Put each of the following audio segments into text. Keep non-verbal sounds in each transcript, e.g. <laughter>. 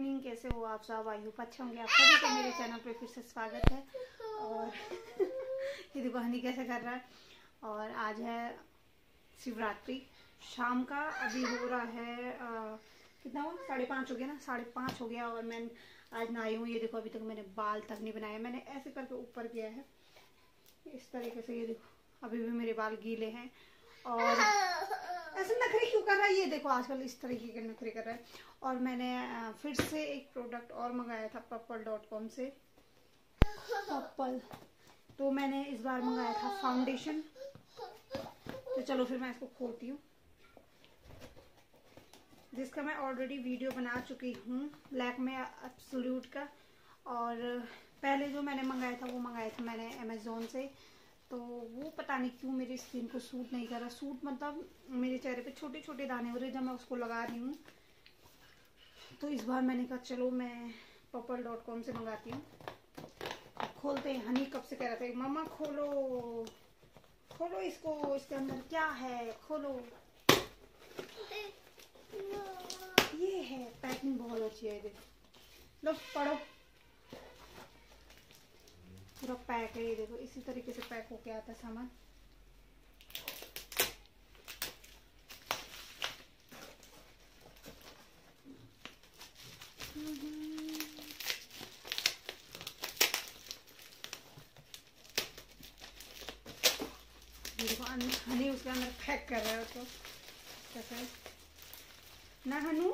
Morning कैसे हो आप सब? आई होप अच्छे होंगे आप सभी को। मेरे चैनल पे फिर से स्वागत है। और <laughs> ये देखो हनी कैसे कर रहा है। और आज है शिवरात्रि। शाम का अभी हो रहा है आ, कितना हुआ? साढ़े पाँच हो गया ना? साढ़े पाँच हो गया और मैं आज नहाई हूँ। ये देखो अभी तक मैंने बाल तक नहीं बनाए मैंने ऐसे करके ऊपर किया है। इस तरीके से ये देखो अभी भी मेरे बाल गीले हैं। और <laughs> ऐसे नखरे क्यों कर रहा है? ये देखो आजकल इस तरीके के नखरे कर रहा है। और मैंने फिर से एक प्रोडक्ट और मंगाया था पप्पल डॉट कॉम से। पप्पल तो मैंने इस बार मंगाया था फाउंडेशन तो चलो फिर मैं इसको खोलती हूँ। जिसका मैं ऑलरेडी वीडियो बना चुकी हूँ ब्लैक में एब्सोल्यूट का। और पहले जो मैंने मंगाया था वो मंगाया था मैंने अमेजोन से। तो वो पता नहीं क्यों मेरी स्किन को सूट नहीं कर रहा। सूट मतलब मेरे चेहरे पे छोटे छोटे दाने हो रहे जब मैं उसको लगा रही हूँ। तो इस बार मैंने कहा, चलो, मैं पपल डॉट कॉम से मंगाती हूँ। खोलते हैं। हनी कब से कह रहा था मामा खोलो खोलो इसको, इसके अंदर क्या है? खोलो। ये है पैकिंग बहुत अच्छी है। लो, पढ़ो। पूरा पैक है, ये देखो, इसी तरीके से पैक होके आता है सामान। देखो, हनी उसके अंदर पैक कर रहा है, उसको। कैसे ना, हनु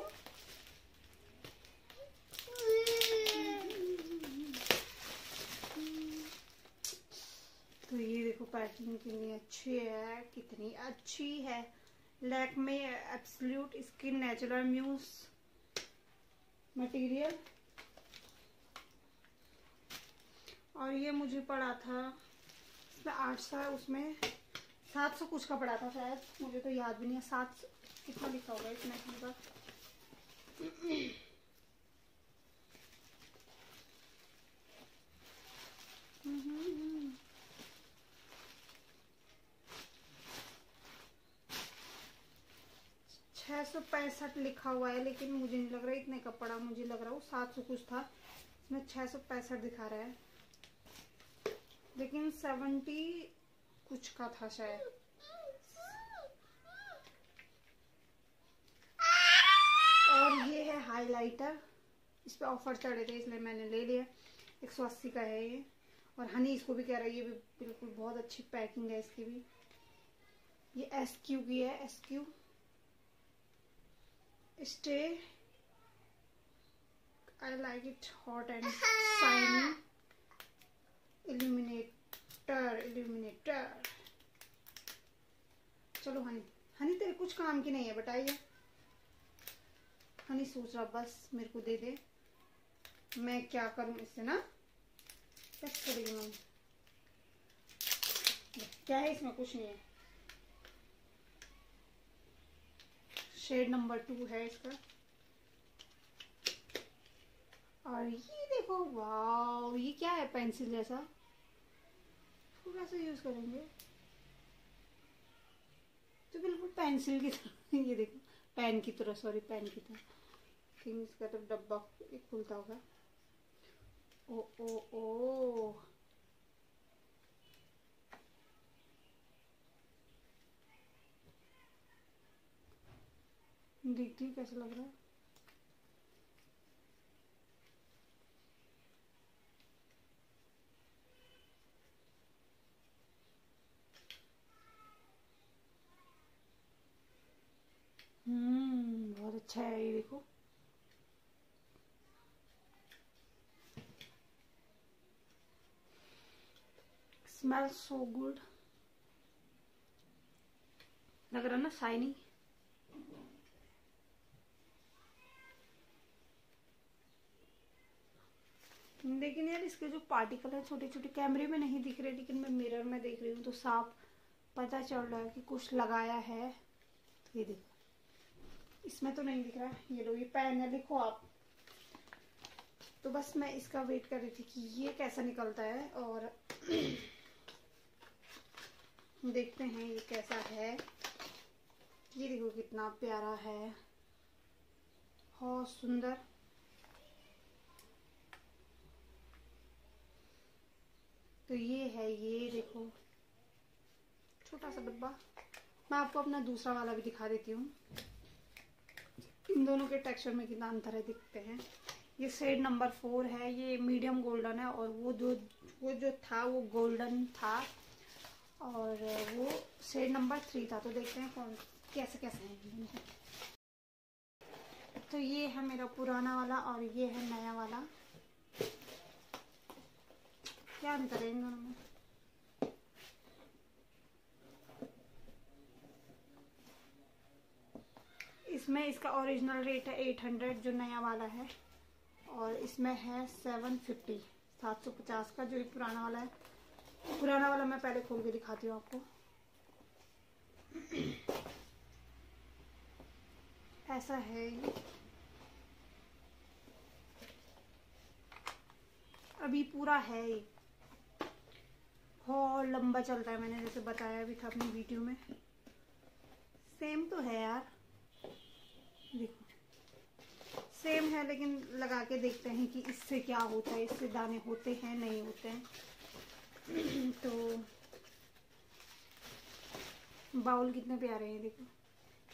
तो ये देखो पैकिंग कितनी अच्छी है, कितनी अच्छी है। Lakme absolute skin natural mousse material और ये मुझे पड़ा था, इसमें आठ सौ उसमें सात सौ कुछ का पड़ा था शायद, मुझे तो याद भी नहीं है। सात कितना लिखा होगा इसमें का छः सौ पैंसठ लिखा हुआ है, लेकिन मुझे नहीं लग रहा इतने का पड़ा मुझे लग रहा वो सात सौ कुछ था। इसमें छः सौ पैंसठ दिखा रहा है। लेकिन सेवेंटी कुछ का था शायद। और ये है हाइलाइटर। इस पर ऑफ़र चढ़े थे, इसलिए मैंने ले लिया। एक सौ अस्सी का है ये। और हनी इसको भी कह रहा है, ये भी बिल्कुल बहुत अच्छी पैकिंग है इसकी भी। ये एस क्यू की है S Q stay. I like it hot and shiny. Illuminator illuminator. चलो हनी हनी तेरे कुछ काम की नहीं है, बताइए। हनी सोच रहा, बस मेरे को दे दे। मैं क्या करूँ इससे ना? टेस्ट करेगी मम्मी क्या है इसमें? कुछ नहीं है। शेड नंबर टू है इसका। और ये देखो वाह ये क्या है पेंसिल जैसा? थोड़ा सा यूज़ करेंगे। तो बिल्कुल पेंसिल की तरह, ये देखो, पेन की तरह सॉरी पेन की तरह। थिंग इसका तो डब्बा खुलता होगा। ओ ओ ओ। देखती कैसा लग रहा है। हम्म बहुत अच्छा है ये देखो। स्मेल सो गुड लग रहा ना शाइनी लेकिन यार इसके जो पार्टिकल है छोटे छोटे कैमरे में नहीं दिख रहे, लेकिन मैं मिरर में देख रही हूँ तो साफ़ पता चल रहा है कि कुछ लगाया है। ये देखो। इसमें तो नहीं दिख रहा ये लो, ये पेन है, लिखो आप। तो बस मैं इसका वेट कर रही थी कि ये कैसा निकलता है और <clears throat> देखते हैं ये कैसा है। ये देखो कितना प्यारा है। बहुत सुंदर। तो ये है, ये देखो। छोटा सा डब्बा। मैं आपको अपना दूसरा वाला भी दिखा देती हूँ। इन दोनों के टेक्सचर में कितना अंतर है, दिखते हैं। ये शेड नंबर फोर है, ये मीडियम गोल्डन है और वो जो वो जो था, वो गोल्डन था। और वो शेड नंबर थ्री था तो देखते हैं कौन, कैसे कैसे हैं। तो ये है मेरा पुराना वाला और ये है नया वाला। क्या अंतर है इन दोनों में इसमें इसका ओरिजिनल रेट है एट हंड्रेड जो नया वाला है। और इसमें है सेवन फिफ्टी सात सौ पचास का, जो पुराना वाला है। पुराना वाला मैं पहले खोल के दिखाती हूँ आपको। ऐसा है अभी पूरा है ये। बहुत लंबा चलता है मैंने जैसे बताया भी था अपनी वीडियो में। सेम तो है यार। देखो। सेम है, लेकिन लगा के देखते हैं कि इससे क्या होता है, इससे दाने होते हैं, नहीं होते हैं। <clears throat> तो बाउल कितने प्यारे हैं, देखो।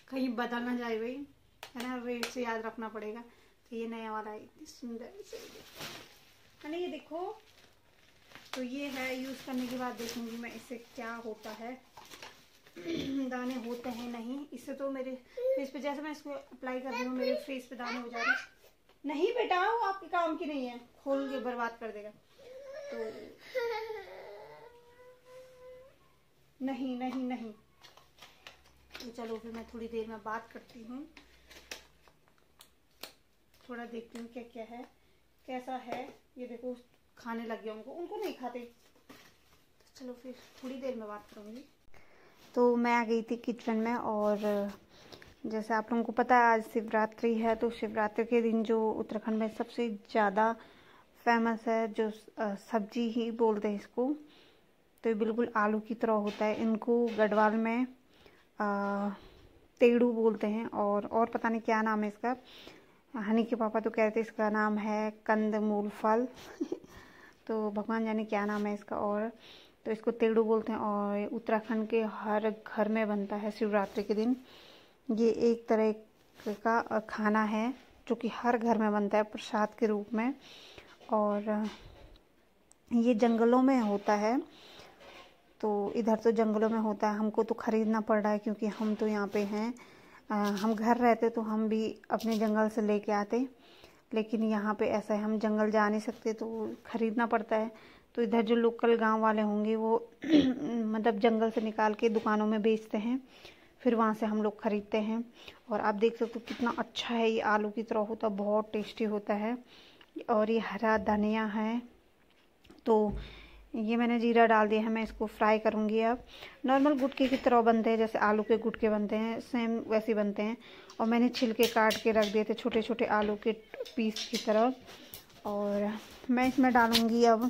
कहीं बदल ना जाए भाई, है ना? रेट से याद रखना पड़ेगा। तो ये नया वाला है, इतनी सुंदर है ना ये देखो तो ये है यूज़ करने के बाद देखूँगी मैं इससे क्या होता है। <clears throat> दाने होते हैं नहीं। इससे तो मेरे फेस पे, जैसे मैं इसको अप्लाई कर रही हूँ, मेरे फेस पे दाने हो जा रहे नहीं बेटा, वो आपके काम की नहीं है। खोल के बर्बाद कर देगा। तो नहीं नहीं नहीं। तो चलो फिर मैं थोड़ी देर में बात करती हूँ। थोड़ा देखती हूँ क्या क्या है। कैसा है? ये देखो खाने लग गया उनको। उनको नहीं खाते। तो चलो फिर थोड़ी देर में बात करूँगी। तो मैं आ गई थी किचन में और जैसे आप लोगों को पता है आज शिवरात्रि है तो शिवरात्रि के दिन जो उत्तराखंड में सबसे ज़्यादा फ़ेमस है जो सब्ज़ी ही बोलते हैं इसको तो ये बिल्कुल आलू की तरह होता है। इनको गढ़वाल में तेड़ू बोलते हैं और और पता नहीं क्या नाम है इसका। हनी के पापा तो कहते इसका नाम है कंद मूल फल। <laughs> तो भगवान जाने क्या नाम है इसका और तो इसको तेड़ू बोलते हैं और उत्तराखंड के हर घर में बनता है शिवरात्रि के दिन। ये एक तरह का खाना है जो कि हर घर में बनता है प्रसाद के रूप में। और ये जंगलों में होता है तो इधर तो जंगलों में होता है। हमको तो ख़रीदना पड़ रहा है क्योंकि हम तो यहाँ पे हैं। हम घर रहते तो हम भी अपने जंगल से लेके आते। लेकिन यहाँ पे ऐसा है, हम जंगल जा नहीं सकते तो ख़रीदना पड़ता है। तो इधर जो लोकल गाँव वाले होंगे, वो <clears throat> मतलब जंगल से निकाल के दुकानों में बेचते हैं, फिर वहाँ से हम लोग ख़रीदते हैं। और आप देख सकते हो कितना अच्छा है, ये आलू की तरह होता, बहुत टेस्टी होता है। और ये हरा धनिया है तो ये मैंने जीरा डाल दिया है, मैं इसको फ्राई करूँगी अब। नॉर्मल गुटके की तरह बनते हैं, जैसे आलू के गुटके बनते हैं, सेम वैसे बनते हैं। और मैंने छिलके काट के रख दिए थे छोटे छोटे आलू के पीस की तरह। और मैं इसमें डालूँगी अब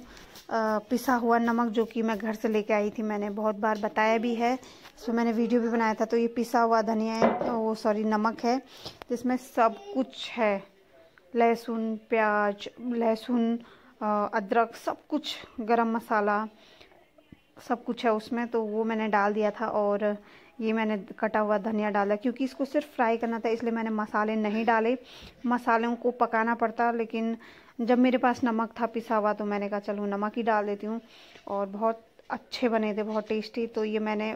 पिसा हुआ नमक, जो कि मैं घर से लेके आई थी। मैंने बहुत बार बताया भी है। इसमें मैंने वीडियो भी बनाया था तो ये पिसा हुआ धनिया वो सॉरी नमक है, जिसमें सब कुछ है। लहसुन, प्याज, लहसुन अदरक सब कुछ, गरम मसाला सब कुछ है उसमें तो वो मैंने डाल दिया था और ये मैंने कटा हुआ धनिया डाला क्योंकि इसको सिर्फ़ फ्राई करना था, इसलिए मैंने मसाले नहीं डाले। मसालों को पकाना पड़ता, लेकिन जब मेरे पास नमक था, पिसा हुआ तो मैंने कहा, चलो, नमक ही डाल देती हूँ। और बहुत अच्छे बने थे, बहुत टेस्टी तो ये मैंने,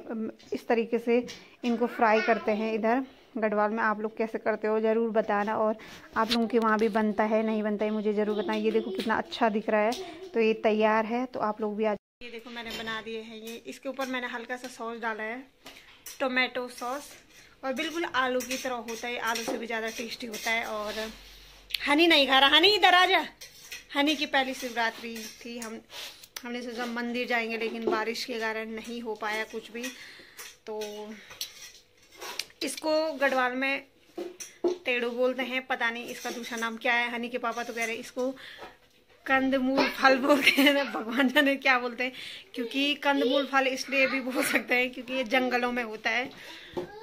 इस तरीके से इनको फ्राई करते हैं इधर। गढ़वाल में आप लोग कैसे करते हो, ज़रूर बताना। और आप लोगों के वहाँ भी बनता है, नहीं बनता है, मुझे ज़रूर बताना ये देखो कितना अच्छा दिख रहा है। तो ये तैयार है तो आप लोग भी आ ये देखो मैंने बना दिए हैं ये। इसके ऊपर मैंने हल्का सा सॉस डाला है, टोमेटो सॉस। और बिल्कुल आलू की तरह होता है, आलू से भी ज़्यादा टेस्टी होता है। और हनी नहीं खा रहा। हनी इधर आ जा। हनी की पहली शिवरात्रि थी। हम हमने सोचा मंदिर जाएँगे, लेकिन बारिश के कारण नहीं हो पाया कुछ भी। तो इसको गढ़वाल में तेड़ू बोलते हैं, पता नहीं इसका दूसरा नाम क्या है, हनी के पापा तो कह रहे इसको कंदमूल फल बोलते हैं भगवान जाने क्या बोलते हैं, क्योंकि कंदमूल फल इसलिए भी बोल सकते हैं क्योंकि ये जंगलों में होता है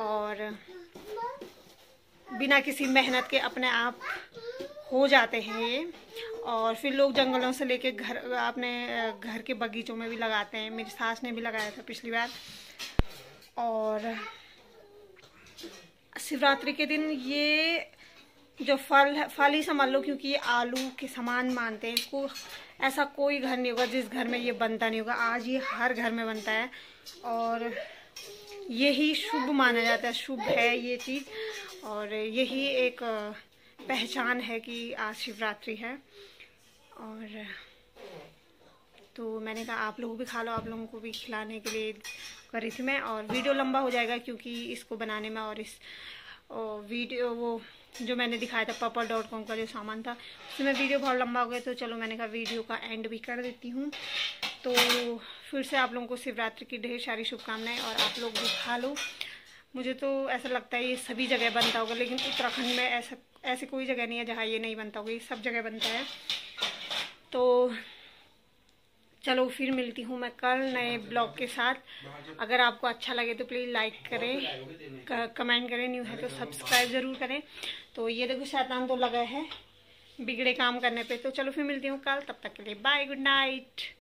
और बिना किसी मेहनत के अपने आप हो जाते हैं ये। और फिर लोग जंगलों से लेके घर, अपने घर के बगीचों में भी लगाते हैं, मेरी सास ने भी लगाया था पिछली बार। और शिवरात्रि के दिन ये जो फल है, फल ही समझ लो, क्योंकि ये आलू के समान मानते हैं इसको। ऐसा कोई घर नहीं होगा जिस घर में ये बनता नहीं होगा। आज ये हर घर में बनता है। और यही शुभ माना जाता है। शुभ है ये चीज़। और यही एक पहचान है कि आज शिवरात्रि है। और तो मैंने कहा, आप लोग भी खा लो, आप लोगों को भी खिलाने के लिए करी थी मैं। और वीडियो लंबा हो जाएगा क्योंकि इसको बनाने में और इस वीडियो, वो जो मैंने दिखाया था पपल डॉट कॉम का जो सामान था उसमें वीडियो बहुत लंबा हो गया। तो चलो मैंने कहा, वीडियो का एंड भी कर देती हूँ। तो फिर से आप लोगों को शिवरात्रि की ढेर सारी शुभकामनाएँ और आप लोग भी खा लो। मुझे तो ऐसा लगता है ये सभी जगह बनता होगा, लेकिन उत्तराखंड में ऐसा, ऐसी कोई जगह नहीं है जहाँ ये नहीं बनता होगा, ये सब जगह बनता है। तो चलो फिर मिलती हूँ मैं कल नए ब्लॉग के साथ। अगर आपको अच्छा लगे तो प्लीज़ लाइक करें कमेंट करें न्यू है तो सब्सक्राइब ज़रूर करें। तो ये देखो शैतान तो लगा है, बिगड़े काम करने पे। तो चलो फिर मिलती हूँ कल, तब तक के लिए बाय गुड नाइट